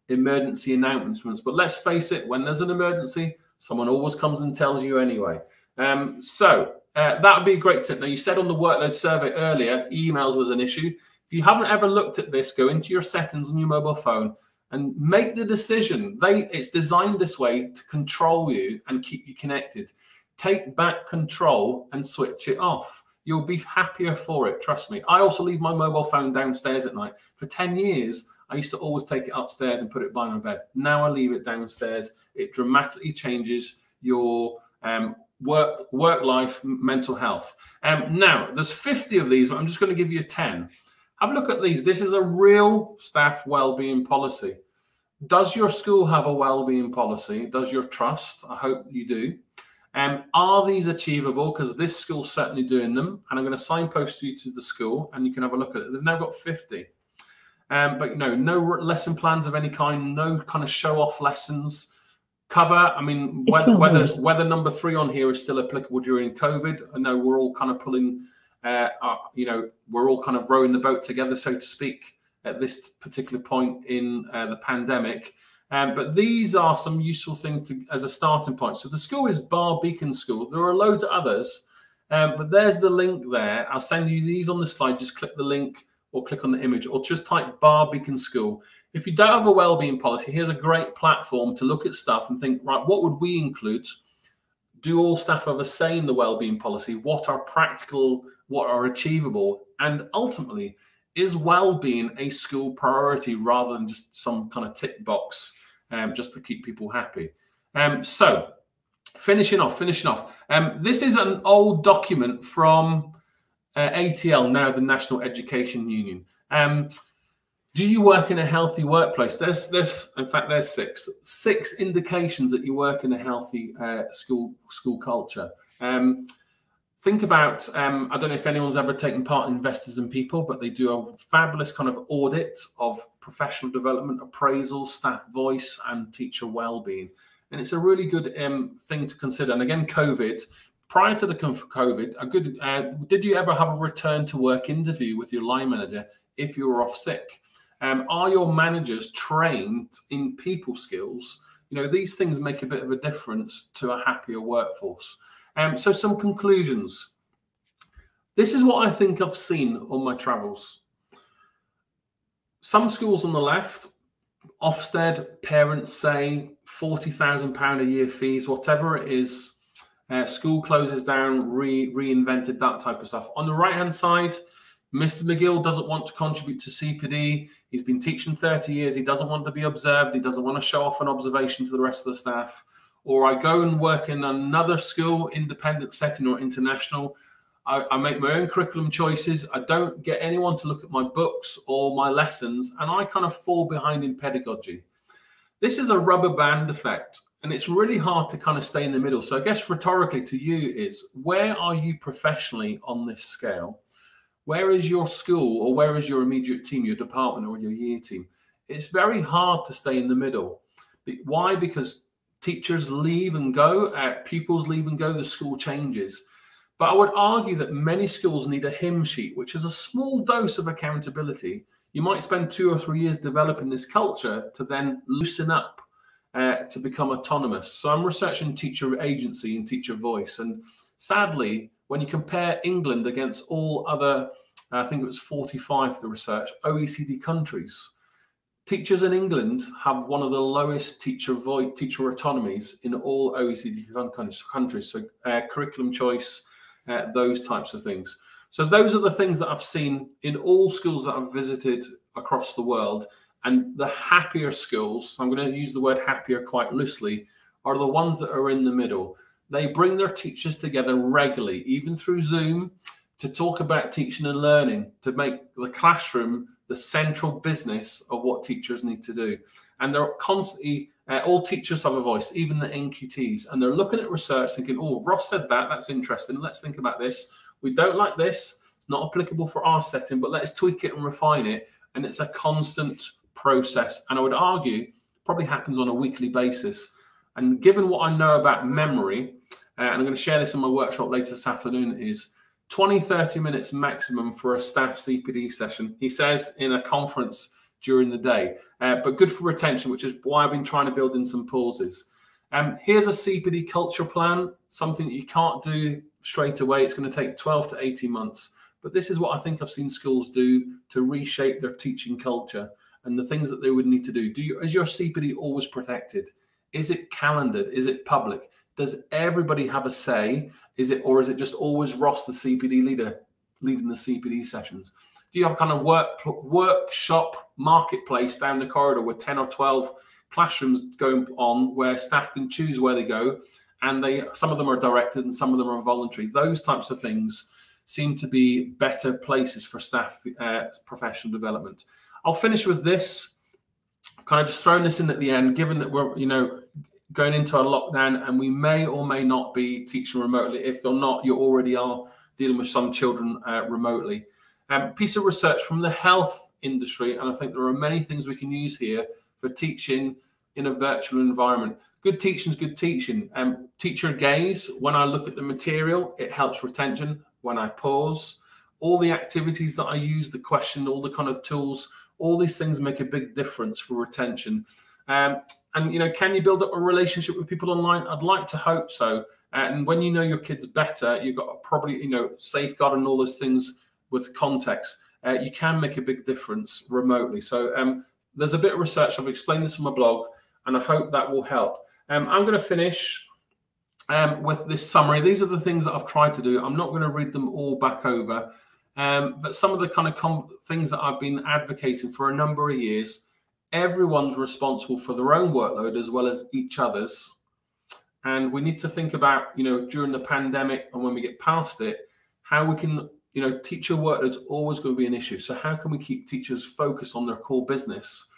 emergency announcements, but let's face it, when there's an emergency, someone always comes and tells you anyway. Um, so uh, that would be a great tip. Now, you said on the workload survey earlier, emails was an issue. If you haven't ever looked at this, go into your settings on your mobile phone and make the decision. They it's designed this way to control you and keep you connected. Take back control and switch it off. You'll be happier for it. Trust me. I also leave my mobile phone downstairs at night. For 10 years, I used to always take it upstairs and put it by my bed. Now I leave it downstairs. It dramatically changes your um, work work life mental health. Um, now there's 50 of these, but I'm just going to give you 10. Have a look at these. This is a real staff well-being policy. Does your school have a well-being policy? Does your trust? I hope you do. Um, are these achievable? Because this school's certainly doing them, and I'm going to signpost you to the school, and you can have a look at it. They've now got 50. Um, but you know, no lesson plans of any kind, no kind of show-off lessons, cover. I mean, whether, whether, whether number three on here is still applicable during COVID. I know we're all kind of pulling, uh, uh, you know, we're all kind of rowing the boat together, so to speak, at this particular point in uh, the pandemic. Um, but these are some useful things to, as a starting point. So the school is Barr Beacon School. There are loads of others, um, but there's the link there. I'll send you these on the slide. Just click the link or click on the image or just type Barr Beacon School. If you don't have a well-being policy, here's a great platform to look at stuff and think, right, what would we include? Do all staff have a say in the well-being policy? What are practical, what are achievable? And ultimately, is well-being a school priority rather than just some kind of tick box um, just to keep people happy? Um, so finishing off, finishing off. Um, this is an old document from uh, ATL, now the National Education Union. Do you work in a healthy workplace? There's, there's, in fact, there's six, six indications that you work in a healthy uh, school school culture. Um, think about, um, I don't know if anyone's ever taken part in Investors in People, but they do a fabulous kind of audit of professional development, appraisal, staff voice, and teacher well-being. And it's a really good um, thing to consider. And again, COVID, prior to the COVID, a good, uh, did you ever have a return to work interview with your line manager if you were off sick? Um, are your managers trained in people skills? You know, these things make a bit of a difference to a happier workforce. Um, so, some conclusions. This is what I think I've seen on my travels. Some schools on the left, Ofsted, parents say £40,000 a year fees, whatever it is. Uh, school closes down, re- reinvented that type of stuff. On the right hand side, Mr. McGill doesn't want to contribute to CPD. He's been teaching 30 years. He doesn't want to be observed. He doesn't want to show off an observation to the rest of the staff. Or I go and work in another school, independent setting or international. I, I make my own curriculum choices. I don't get anyone to look at my books or my lessons, and I kind of fall behind in pedagogy. This is a rubber band effect, and it's really hard to kind of stay in the middle. So I guess rhetorically to you is where are you professionally on this scale? Where is your school or where is your immediate team, your department or your year team? It's very hard to stay in the middle. Why? Because teachers leave and go, uh, pupils leave and go, the school changes. But I would argue that many schools need a hymn sheet, which is a small dose of accountability. You might spend two or three years developing this culture to then loosen up uh, to become autonomous. So I'm researching teacher agency and teacher voice. And sadly, when you compare England against all other, I think it was 45 the research, OECD countries, teachers in England have one of the lowest teacher voice, teacher autonomies in all OECD countries. So uh, curriculum choice, uh, those types of things. So those are the things that I've seen in all schools that I've visited across the world. And the happier schools, I'm going to use the word happier quite loosely, are the ones that are in the middle. They bring their teachers together regularly, even through Zoom, to talk about teaching and learning, to make the classroom the central business of what teachers need to do. And they're constantly, uh, all teachers have a voice, even the NQTs, and they're looking at research thinking, oh, Ross said that, that's interesting. Let's think about this. We don't like this. It's not applicable for our setting, but let's tweak it and refine it. And it's a constant process. And I would argue probably happens on a weekly basis. And given what I know about memory, uh, and I'm going to share this in my workshop later this afternoon, is 20, 30 minutes maximum for a staff CPD session. He says in a conference during the day, uh, but good for retention, which is why I've been trying to build in some pauses. Um, here's a CPD culture plan, something that you can't do straight away. It's going to take 12 to 18 months. But this is what I think I've seen schools do to reshape their teaching culture and the things that they would need to do. Do you, is your CPD always protected? Is it calendared? Is it public? Does everybody have a say? Is it or is it just always Ross, the CPD leader, leading the CPD sessions? Do you have kind of work workshop marketplace down the corridor with 10 or 12 classrooms going on where staff can choose where they go and they some of them are directed and some of them are voluntary those types of things seem to be better places for staff uh, professional development i'll finish with this kind of just thrown this in at the end given that we're you know going into a lockdown and we may or may not be teaching remotely. If you're not, you already are dealing with some children uh, remotely. Um, piece of research from the health industry, and I think there are many things we can use here for teaching in a virtual environment. good teaching is good teaching. Um, teacher gaze, when I look at the material, it helps retention. When I pause, all the activities that I use, the question, all the kind of tools, all these things make a big difference for retention. Um, and you know, can you build up a relationship with people online? I'd like to hope so. And when you know your kids better, you've got probably you know safeguard and all those things with context. Uh, you can make a big difference remotely. So um, there's a bit of research. I've explained this on my blog, and I hope that will help. Um, I'm going to finish um, with this summary. These are the things that I've tried to do. I'm not going to read them all back over, um, but some of the kind of things that I've been advocating for a number of years. Everyone's responsible for their own workload as well as each other's, and we need to think about, you know, during the pandemic and when we get past it, how we can, you know, teacher workload's always going to be an issue. So how can we keep teachers focused on their core business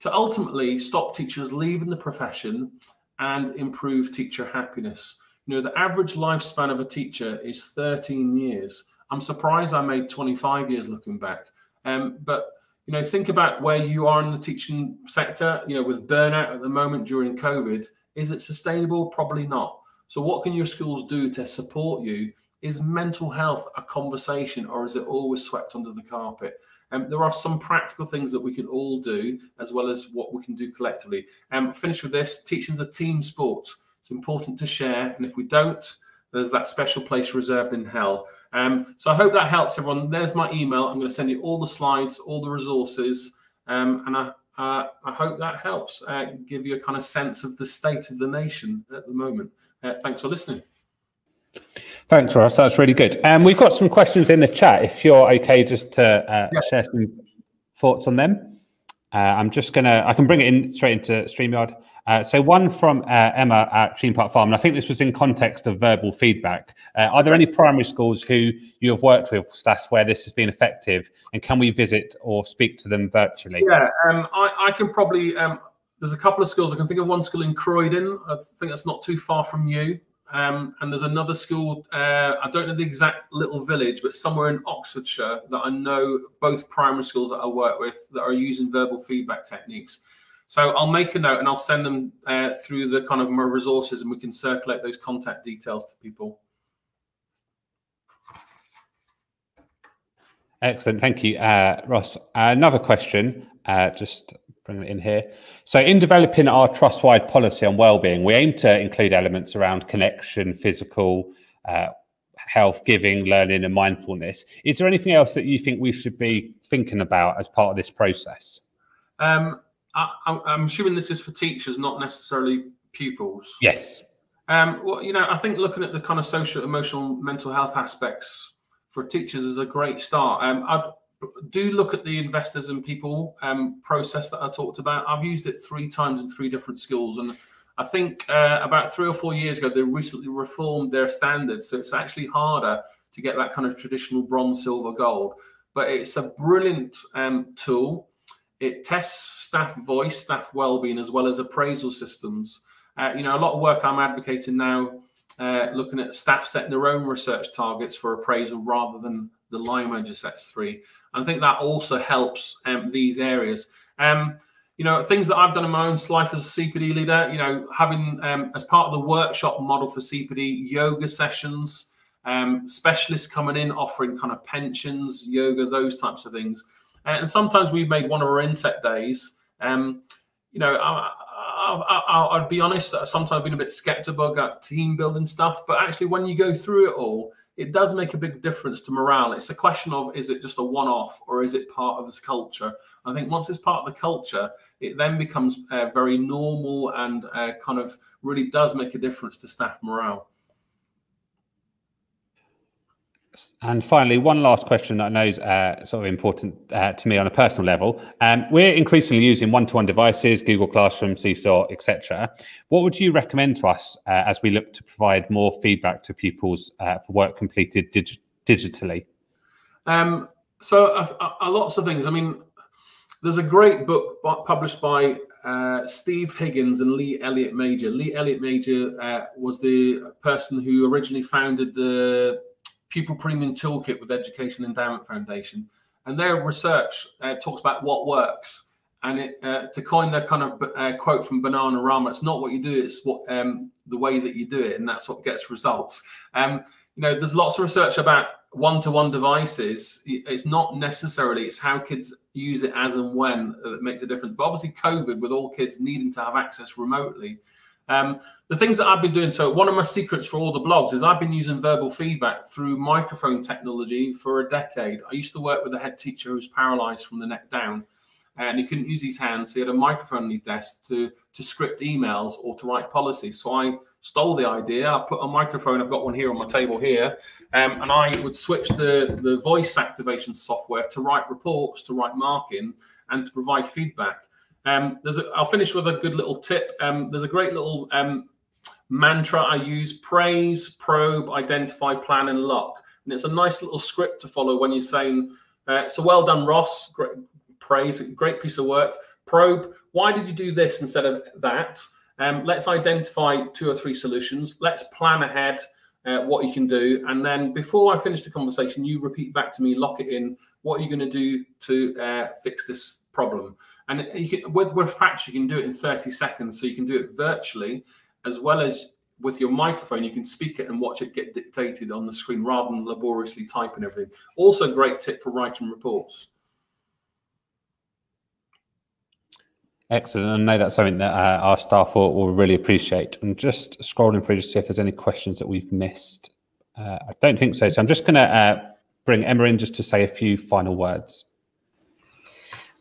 to ultimately stop teachers leaving the profession and improve teacher happiness. You know, the average lifespan of a teacher is 13 years. I'm surprised I made 25 years looking back. Um, but you know, think about where you are in the teaching sector. You know, with burnout at the moment during COVID, is it sustainable? Probably not. So, what can your schools do to support you? Is mental health a conversation, or is it always swept under the carpet? Um, there are some practical things that we can all do, as well as what we can do collectively. Um, finish with this: teaching's a team sport. It's important to share, and if we don't, there's that special place reserved in hell. Um, so I hope that helps everyone. There's my email. I'm going to send you all the slides, all the resources, um, and I, uh, I hope that helps uh, give you a kind of sense of the state of the nation at the moment. Uh, thanks for listening. Thanks, Ross. That's really good. And um, we've got some questions in the chat. If you're okay, just to uh, yeah. share some thoughts on them. Uh, I'm just gonna. I can bring it in straight into Streamyard. Uh, so one from uh, Emma at Cheam Park Farm, and I think this was in context of verbal feedback. Uh, are there any primary schools who you have worked with, slash, where this has been effective, and can we visit or speak to them virtually? Yeah, um, I, I, can probably. Um, there's a couple of schools. I can think of one school in Croydon. I think that's not too far from you. Um, and there's another school, uh, I don't know the exact little village, but somewhere in Oxfordshire that I know both primary schools that I work with that are using verbal feedback techniques. So I'll make a note and I'll send them uh, through the kind of my resources and we can circulate those contact details to people. Excellent. Thank you, uh, Ross. another question, uh, just bring it in here. So, in developing our trust-wide policy on well-being, we aim to include elements around connection, physical uh, health, giving, learning, and mindfulness. Is there anything else that you think we should be thinking about as part of this process? Um, I, am assuming this is for teachers, not necessarily pupils. Yes. Um, well, you know, I think looking at the kind of social, emotional, mental health aspects for teachers is a great start. Um, I'd do look at the investors in people um, process that I talked about. I've used it three times in three different schools, and I think uh, about three or four years ago they recently reformed their standards, so it's actually harder to get that kind of traditional bronze, silver, gold. But it's a brilliant um, tool. It tests staff voice, staff well-being, as well as appraisal systems. Uh, you know, a lot of work I'm advocating now, uh, looking at staff setting their own research targets for appraisal rather than the line manager sets three. And I think that also helps um, these areas. Um, you know, things that I've done in my own life as a CPD leader, you know, having um, as part of the workshop model for CPD, yoga sessions, um, specialists coming in offering kind of pensions, yoga, those types of things. And sometimes we've made one of our inset days. Um, you know, I, would be honest, sometimes I've been a bit skeptical about team building stuff, but actually, when you go through it all, it does make a big difference to morale. It's a question of is it just a one off or is it part of the culture? I think once it's part of the culture, it then becomes uh, very normal and uh, kind of really does make a difference to staff morale. And finally, one last question that I know is uh, sort of important uh, to me on a personal level. Um, we're increasingly using one-to-one devices, Google Classroom, Seesaw, etc. What would you recommend to us uh, as we look to provide more feedback to pupils uh, for work completed dig digitally? Um, so, lots of things. I mean, there's a great book published by uh, Steve Higgins and Lee Elliott Major. Lee Elliott Major uh, was the person who originally founded the Pupil Premium Toolkit with Education Endowment Foundation. And their research uh, talks about what works. and it, uh, to coin the kind of uh, quote from Bananarama, it's not what you do, it's what um, the way that you do it, and that's what gets results. Um, you know, there's lots of research about one-to-one devices. It's not necessarily it's how kids use it as and when that makes a difference. But obviously, COVID, with all kids needing to have access remotely, um, the things that I've been doing. So one of my secrets for all the blogs is I've been using verbal feedback through microphone technology for a decade. I used to work with a head teacher who was paralyzed from the neck down and he couldn't use his hands. So he had a microphone on his desk to to script emails or to write policies. So I stole the idea. I put a microphone. I've got one here on my table here, um, and I would switch the the voice activation software to write reports, to write marking, and to provide feedback. Um, there's a, I'll finish with a good little tip. Um, there's a great little um, mantra I use: praise, probe, identify, plan, and lock. And it's a nice little script to follow when you're saying, uh, "So well done, Ross. Great, praise, great piece of work. Probe, why did you do this instead of that? Um, let's identify two or three solutions. Let's plan ahead uh, what you can do. And then before I finish the conversation, you repeat back to me, lock it in. What are you going to do to uh, fix this problem? And you can, with, with practice, you can do it in 30 seconds. So you can do it virtually as well as with your microphone, you can speak it and watch it get dictated on the screen rather than laboriously typing everything. Also, great tip for writing reports. Excellent. I know that's something that uh, our staff will, will, really appreciate. And just scrolling through to see if there's any questions that we've missed. Uh, I don't think so. So I'm just going to uh, bring Emma in just to say a few final words.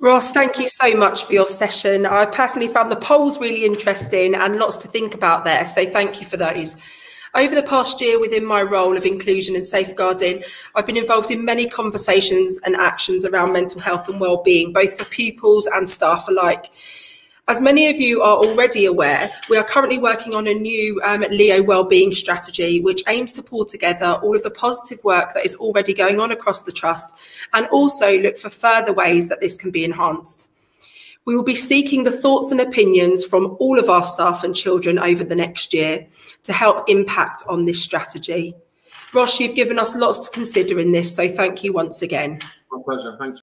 Ross, thank you so much for your session. I personally found the polls really interesting and lots to think about there. So thank you for those. Over the past year, within my role of inclusion and safeguarding, I've been involved in many conversations and actions around mental health and well-being, both for pupils and staff alike. As many of you are already aware, we are currently working on a new um, Leo wellbeing strategy, which aims to pull together all of the positive work that is already going on across the Trust and also look for further ways that this can be enhanced. We will be seeking the thoughts and opinions from all of our staff and children over the next year to help impact on this strategy. Ross, you've given us lots to consider in this, so thank you once again. My pleasure. Thanks.